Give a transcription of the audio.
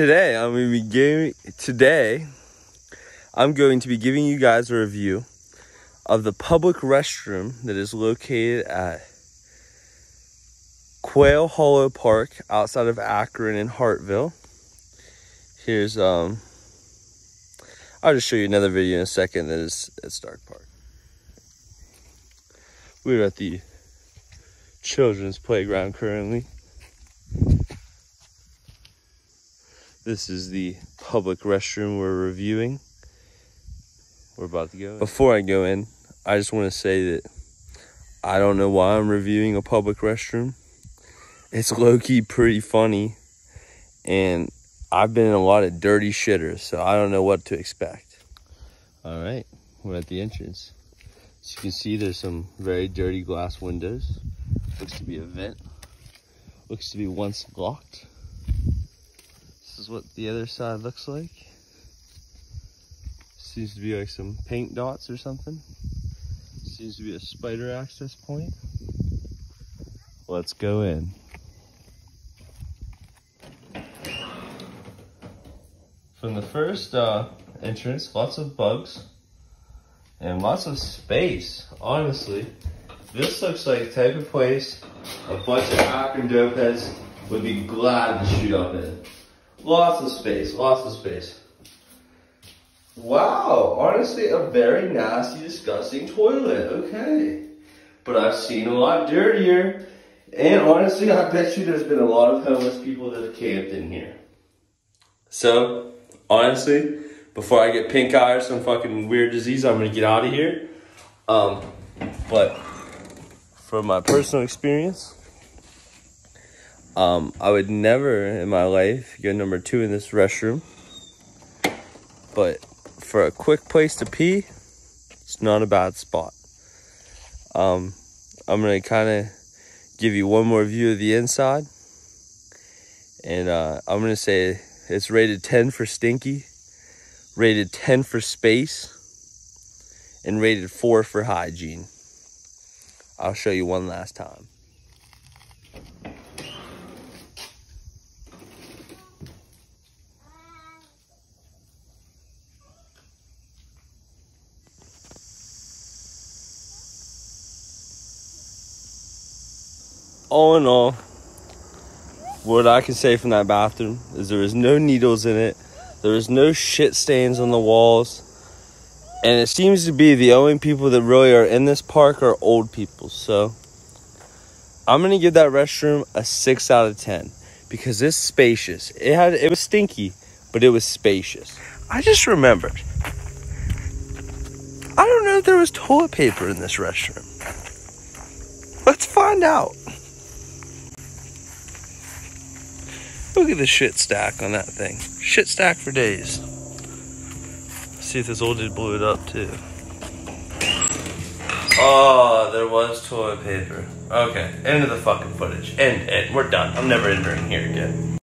today I'm going to be giving today I'm going to be giving you guys a review of the public restroom that is located at Quail Hollow Park outside of Akron and Hartville. Here's um I'll just show you another video in a second that is at Stark Park. We're at the children's playground currently. This is the public restroom we're reviewing. We're about to go. In. Before I go in, I just want to say that I don't know why I'm reviewing a public restroom. It's low key pretty funny, and I've been in a lot of dirty shitters, so I don't know what to expect. All right, we're at the entrance. As you can see, there's some very dirty glass windows. Looks to be a vent. Looks to be once locked. What the other side looks like. Seems to be like some paint dots or something. Seems to be a spider access point. Let's go in. From the first uh, entrance, lots of bugs and lots of space, honestly. This looks like the type of place a bunch of Akron dopeheads would be glad to shoot up in. Lots of space, lots of space. Wow, honestly, a very nasty, disgusting toilet. Okay. But I've seen a lot dirtier. And honestly, I bet you there's been a lot of homeless people that have camped in here. So, honestly, before I get pink eye or some fucking weird disease, I'm gonna get out of here. Um, but from my personal experience, um, I would never in my life go number two in this restroom. But for a quick place to pee, it's not a bad spot. Um, I'm gonna kind of give you one more view of the inside, and uh, I'm gonna say it's rated 10 for stinky, rated 10 for space, and rated 4 for hygiene. I'll show you one last time. All in all, what I can say from that bathroom is there is no needles in it. There is no shit stains on the walls. And it seems to be the only people that really are in this park are old people. So I'm gonna give that restroom a six out of ten because it's spacious. It had it was stinky, but it was spacious. I just remembered. I don't know if there was toilet paper in this restroom. Let's find out. Look at the shit stack on that thing. Shit stack for days. see if this old dude blew it up too. Oh, there was toilet paper. Okay, end of the fucking footage. End, end. We're done. I'm never entering here again.